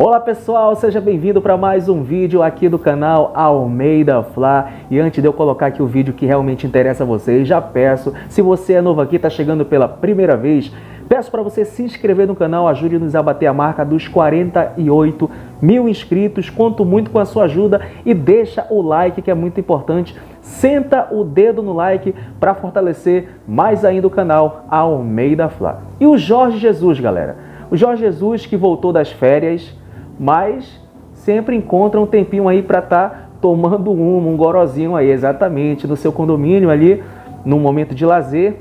Olá pessoal, seja bem-vindo para mais um vídeo aqui do canal Almeida Fla. E antes de eu colocar aqui o vídeo que realmente interessa a vocês, já peço, se você é novo aqui, está chegando pela primeira vez, peço para você se inscrever no canal, ajude-nos a bater a marca dos 48 mil inscritos, conto muito com a sua ajuda e deixa o like que é muito importante. Senta o dedo no like para fortalecer mais ainda o canal Almeida Fla. E o Jorge Jesus, galera. O Jorge Jesus que voltou das férias, mas sempre encontra um tempinho aí para estar tá tomando um, um gorozinho aí, exatamente, no seu condomínio ali, num momento de lazer.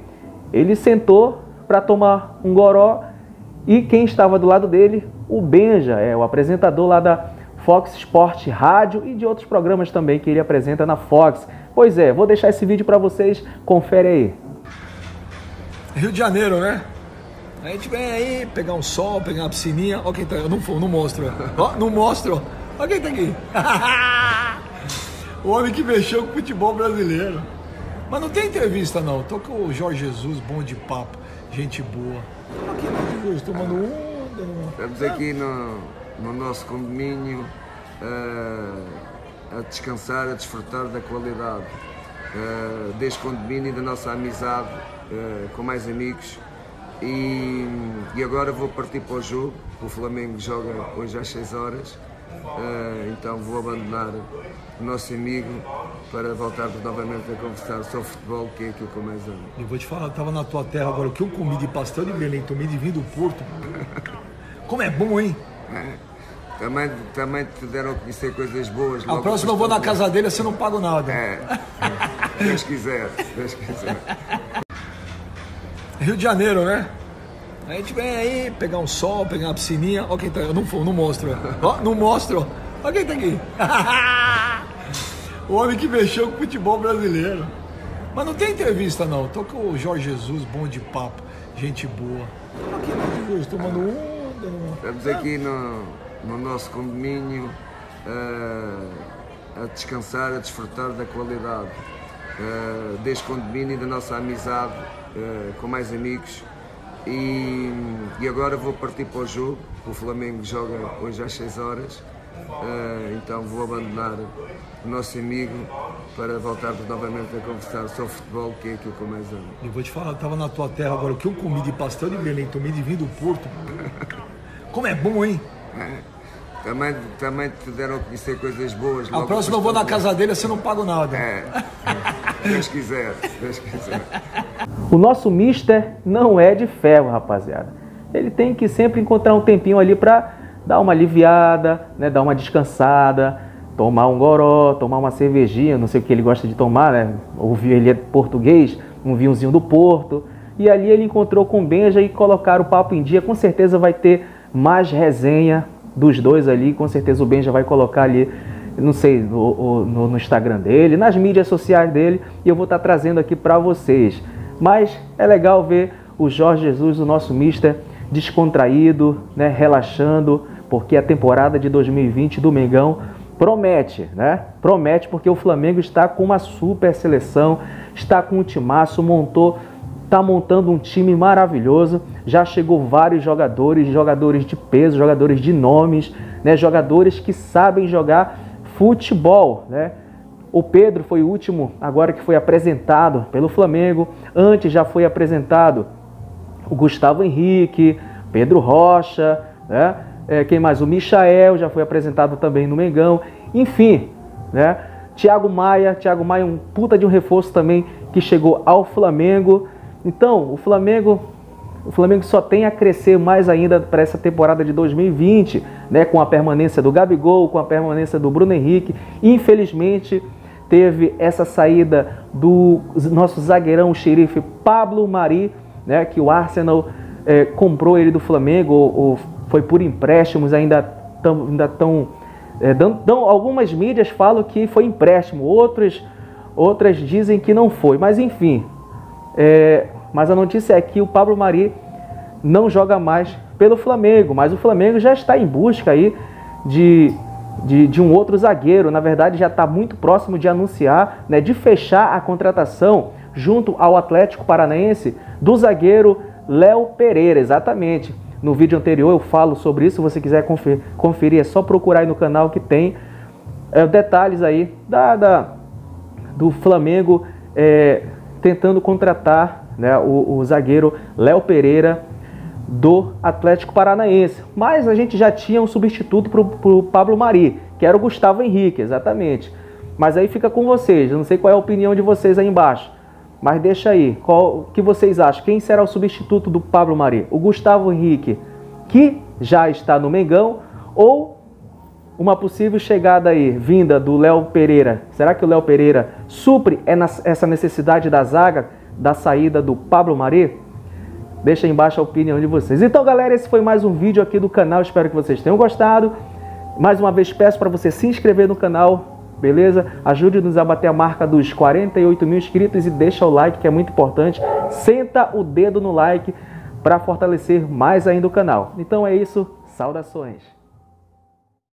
Ele sentou para tomar um goró e quem estava do lado dele? O Benja, é o apresentador lá da Fox Sport Rádio e de outros programas também que ele apresenta na Fox. Pois é, vou deixar esse vídeo para vocês, confere aí. Rio de Janeiro, né? A gente vem aí pegar um sol, pegar uma piscininha. Ó quem tá. Eu não, não mostro. Ó, não mostro. Ó quem tá aqui. o homem que mexeu com o futebol brasileiro. Mas não tem entrevista não. Tô com o Jorge Jesus, bom de papo, gente boa. Estamos aqui no Jesus, tomando onda. Estamos aqui no, no nosso condomínio uh, a descansar, a desfrutar da qualidade uh, deste condomínio e da nossa amizade uh, com mais amigos. E, e, agora vou partir para o jogo. O Flamengo joga hoje às 6 horas. Uh, então vou abandonar o nosso amigo para voltar novamente a conversar sobre futebol, que é aquilo que eu mais amo. Eu vou te falar, estava na tua terra agora, o que eu comi de pastel de Belém, tomei de vinho do Porto. Como é bom, hein? É. Também, também te deram a conhecer coisas boas. A próxima eu vou na casa dele, você não pago nada. É. Deus quiser, Deus quiser. Rio de Janeiro, né? A gente vem aí pegar um sol, pegar uma piscininha. Ó quem tá. Eu não, não mostro. Ó, não mostro. Ó quem tá aqui. o homem que mexeu com o futebol brasileiro. Mas não tem entrevista não. Tô com o Jorge Jesus, bom de papo, gente boa. Estamos aqui no Jesus, tomando onda. Estamos aqui no, no nosso condomínio uh, a descansar, a desfrutar da qualidade uh, deste condomínio e da nossa amizade uh, com mais amigos. E, e, agora vou partir para o jogo. O Flamengo joga hoje às 6 horas. Uh, então vou abandonar o nosso amigo para voltarmos novamente a conversar sobre futebol, que é aquilo que eu mais amo. Eu vou te falar, estava na tua terra agora, o que eu comi de pastel de Belém, tomei de vinho do Porto. Como é bom, hein? Também, também te deram a conhecer coisas boas. A próxima eu vou na casa dele, você não pago nada. É. Deus quiser, Deus quiser. O nosso mister não é de ferro, rapaziada. Ele tem que sempre encontrar um tempinho ali para dar uma aliviada, né, dar uma descansada, tomar um goró, tomar uma cervejinha, não sei o que ele gosta de tomar, né? Ouviu ele é português, um vinhozinho do Porto. E ali ele encontrou com o Benja e colocaram o papo em dia. Com certeza vai ter mais resenha dos dois ali. Com certeza o Benja vai colocar ali não sei, no, no, no, Instagram dele, nas mídias sociais dele, e eu vou estar trazendo aqui para vocês. Mas é legal ver o Jorge Jesus, o nosso mister, descontraído, né, relaxando, porque a temporada de 2020 do Mengão promete, né? Promete porque o Flamengo está com uma super seleção, está com um timaço, montou, está montando um time maravilhoso. Já chegou vários jogadores, jogadores de peso, jogadores de nomes, né? Jogadores que sabem jogar futebol, né? O Pedro foi o último agora que foi apresentado pelo Flamengo. Antes já foi apresentado o Gustavo Henrique, Pedro Rocha, né? É, quem mais? O Michael já foi apresentado também no Mengão. Enfim, né? Thiago Maia, Thiago Maia um puta de um reforço também que chegou ao Flamengo. Então, o Flamengo o Flamengo só tem a crescer mais ainda para essa temporada de 2020, né, com a permanência do Gabigol, com a permanência do Bruno Henrique. Infelizmente, teve essa saída do nosso zagueirão xerife Pablo Mari, né, que o Arsenal é, comprou ele do Flamengo, ou, ou, foi por empréstimos, ainda estão. Ainda tão, é, dão, algumas mídias falam que foi empréstimo, outras, outras dizem que não foi, mas enfim. É, mas a notícia é que o Pablo Mari não joga mais pelo Flamengo, mas o Flamengo já está em busca aí de, de, de um outro zagueiro. Na verdade, já está muito próximo de anunciar, né, de fechar a contratação junto ao Atlético Paranaense do zagueiro Léo Pereira, exatamente. No vídeo anterior eu falo sobre isso. Se você quiser conferir, é só procurar aí no canal que tem é, detalhes aí da, da do Flamengo é, tentando contratar né, o, o zagueiro Léo Pereira do Atlético Paranaense. Mas a gente já tinha um substituto para o Pablo Mari, que era o Gustavo Henrique, exatamente. Mas aí fica com vocês, eu não sei qual é a opinião de vocês aí embaixo. Mas deixa aí, qual que vocês acham? Quem será o substituto do Pablo Mari? O Gustavo Henrique, que já está no Mengão, ou uma possível chegada aí, vinda do Léo Pereira? Será que o Léo Pereira supre essa necessidade da zaga, da saída do Pablo Mari? Deixa aí embaixo a opinião de vocês. Então, galera, esse foi mais um vídeo aqui do canal. Espero que vocês tenham gostado. Mais uma vez, peço para você se inscrever no canal, beleza? Ajude-nos a bater a marca dos 48 mil inscritos e deixa o like que é muito importante. Senta o dedo no like para fortalecer mais ainda o canal. Então é isso, saudações!